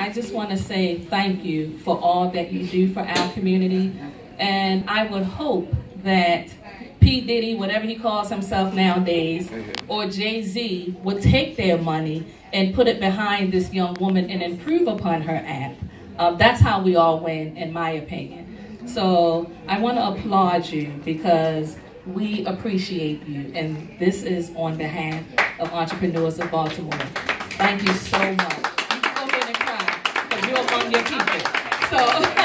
I just want to say thank you for all that you do for our community. And I would hope that P. Diddy, whatever he calls himself nowadays, or Jay Z would take their money and put it behind this young woman and improve upon her app. Um, that's how we all win, in my opinion. So I want to applaud you because we appreciate you, and this is on behalf of Entrepreneurs of Baltimore. Thank you so much. People. So.